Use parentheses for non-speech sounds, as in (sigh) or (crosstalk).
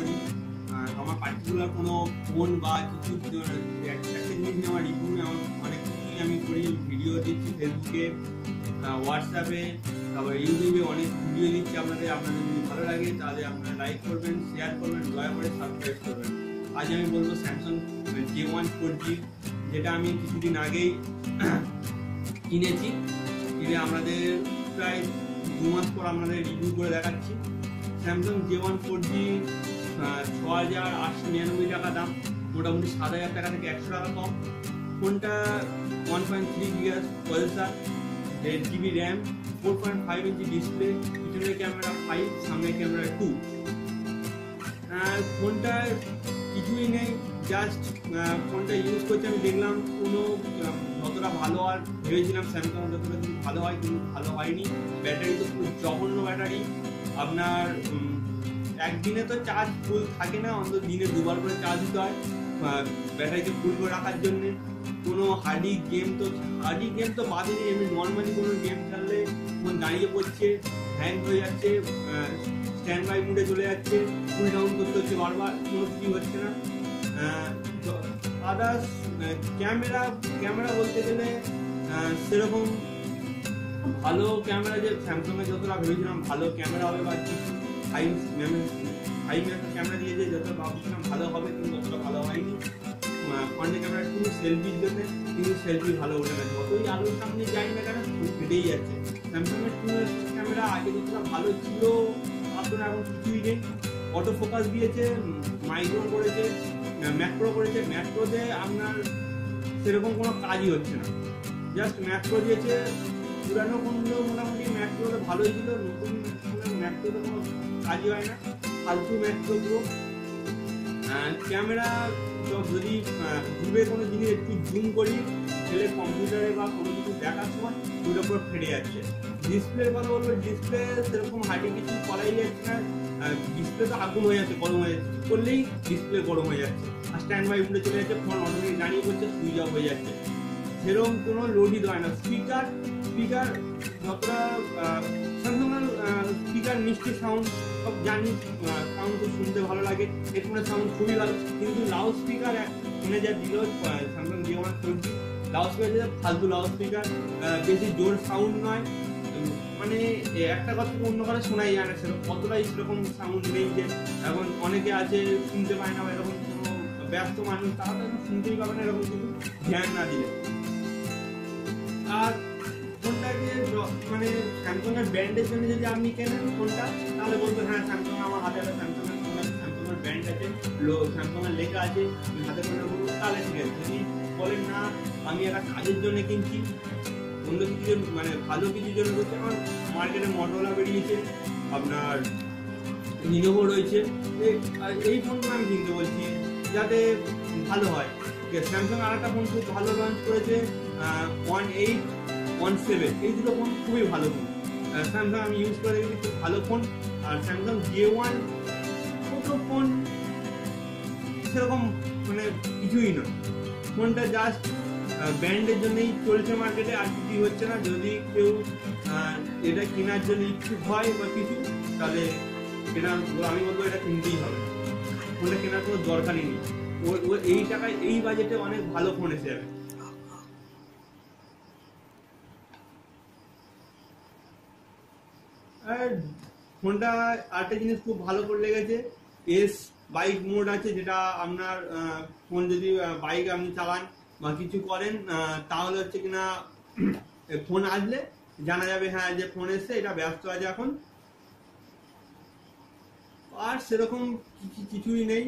করি। আর আমার পার্টিকুলার কোনো ফোন বা কিছু জিনিস রিভিউ অনেক কিছুই আমি করি। ভিডিও দিচ্ছি ফেসবুকে হোয়াটসঅ্যাপে তারপর ইউটিউবে অনেক ভিডিও দিচ্ছি আপনাদের। আপনাদের যদি ভালো লাগে তাহলে আপনারা লাইক করবেন শেয়ার করবেন, দয়া করে সাবস্ক্রাইব করবেন। আজ আমি বলব Samsung J one four G যেটা আমি কিছুদিন আগেই (clears throat) কিনেছি। কিনে আমাদের প্রায় দু মাস পর আপনাদের রিভিউ করে দেখাচ্ছি। Samsung J one four G হাজার আটশো নিরানব্বই টাকা দাম। মোটামুটি সাত হাজার টাকা থেকে একশো টাকা কম। ফোনটা ওয়ান পয়েন্ট থ্রি গিগার প্রসেসার দেড় GB RAM four point five inch display পিছনের ক্যামেরা ফাইভ সামনের ক্যামেরা টু ফোনটা কিছুই নেই জাস্ট ফোনটা ইউজ করছি আমি, দেখলাম কোনো যতটা ভালো আর ভেবেছিলাম স্যামসাং যতটা ভালো হয়, কিন্তু ভালো হয়নি। ব্যাটারি তো খুব জঘন্য ব্যাটারি। আপনার একদিনে তো চার্জ ফুল থাকে না, অন্তত দিনে দুবার করে চার্জ দিতে হয়। ব্যাটারিকে ফুল করে রাখার জন্য। কোনো হার্ডি গেম তো হার্ডি গেম তো বাদে নেই এমনি নর্মালি কোনো গেম খেললে ফোন দাঁড়িয়ে পড়ছে হ্যাং হয়ে যাচ্ছে স্ট্যান্ড বাই মুডে চলে যাচ্ছে ফুল ডাউন করতে হচ্ছে বারবার, কোনো কিছু হচ্ছে না। আদার্স ক্যামেরা ক্যামেরা বলতে গেলে সেরকম ভালো ক্যামেরা যে স্যামসাং এর যতটা ভেবেছিলাম, ভালো ক্যামেরা হবে বা কিছু হাই হাই ক্যামেরা দিয়ে যে যতটা ভাবছিলাম ভালো হবে, কিন্তু ভালো হয়নি। ফ্রন্টে ক্যামেরা একটু সেলফির জন্য কিন্তু সেলফি ভালো ওঠে না যতই আলোর সামনে যাই কেন ফেটেই যাচ্ছে। স্যামসাং এর ক্যামেরা আগে ভালো ছিল আপনার এখন কিছুই নেই। অটো ফোকাস দিয়েছে মাইক্রো করেছে ম্যাক্রো করেছে। ম্যাক্রোতে আপনার সেরকম কোনো কাজই হচ্ছে না। জাস্ট ম্যাক্রো দিয়েছে পুরানো ফোনগুলো মোটামুটি ম্যাক্রোতে ভালোই ছিল, নতুন ম্যাক্রোতে কোনো কাজই হয় না, ফালতু পুরো। ক্যামেরা যদি দূরে কোনো জিনিস একটু জুম করি, তাহলে কম্পিউটারে বা কোনো কিছু দেখার সময় দুটোর উপর ফেটে যাচ্ছে। ডিসপ্লের কথা বলব ডিসপ্লে সেরকম হার্ডে কিছু করাই যাচ্ছে না। ডিসপ্লে তো আগুন হয়ে যাচ্ছে, গরম হয়ে যাচ্ছে। করলেই ডিসপ্লে গরম হয়ে যাচ্ছে। আর স্ট্যান্ড বাই উঠে চলে যাচ্ছে ফোন অটোমেটিক দাঁড়িয়ে পড়ছে সুইচ অফ হয়ে যাচ্ছে। সেরকম কোনো লোডই দেয় না। স্পিকার স্পিকার যতটা স্যামসাং স্পিকার মিষ্টি সাউন্ড সব জানি সাউন্ড খুব শুনতে ভালো লাগে। হেডফোনের সাউন্ড খুবই ভালো, কিন্তু লাউড স্পিকার ফোনে যা দিল Samsung G one forty loud speaker যেটা ফালতু লাউড স্পিকার বেশি জোর সাউন্ড নয়। মানে একটা কথা অন্য কথা শোনাই যায় না, সেরকম কতটাই সেরকম সাউন্ড নেই যে, এখন অনেকে আছে, শুনতে পায় না এরকম ব্যস্ত মানুষ, তারা তো শুনতেই পাবে না, এরকম কিছু ধ্যান না দিলে। আর য- মানে স্যামসাং এর ব্র্যান্ডের জন্য যদি আপনি কেনেন ফোনটা তাহলে বলবেন হ্যাঁ স্যামসাং আমার হাতে একটা স্যামসাং এর ফোন আছে ব্র্যান্ড আছে, লো স্যামসাং এর লেখা আছে, আমি হাতে ফোনে বলব তাহলে ঠিক আছে। যদি বলেন, না, আমি একটা কাজের জন্য কিনছি, অন্য কিছু মানে ভালো কিছু জন্য করছি আমার মার্কেটে মটোলা বেরিয়েছে, আপনার লিনোভো রয়েছে এই ফোনগুলো আমি কিনতে বলছি, যাতে ভালো হয়। স্যামসাং আর একটা ফোন খুব ভালো লঞ্চ করেছে ওয়ান এইট ওয়ান সেভেন এই দুটো ফোন খুবই ভালো ফোন স্যামসাং আমি ইউজ করে দেখি খুব ভালো ফোন আর স্যামসাং জে ওয়ান ছোটো ফোন সেরকম মানে কিছুই নয়। ফোনটা জাস্ট ব্র্যান্ডের জন্যই চলছে মার্কেটে আর কিছুই হচ্ছে না। যদি কেউ এটা কেনার জন্য ইচ্ছুক হয় বা কিছু, তাহলে কেনার আমি বলব এটা কিনতেই হবে। ফোনটা কেনার কোনো দরকারই নেই। ও ও, এই টাকায়, এই বাজেটে অনেক ভালো ফোন এসে যাবে। ফোনটা আরেকটা জিনিস খুব ভালো করে লেগেছে। এস বাইক মোড আছে, যেটা আপনার ফোন যদি বাইক আপনি চালান বা কিছু করেন তাহলে হচ্ছে কিনা ফোন আসলে জানা যাবে হ্যাঁ যে ফোন এসছে, এটা ব্যস্ত আছে এখন। আর সেরকম কিছু কিছুই নেই।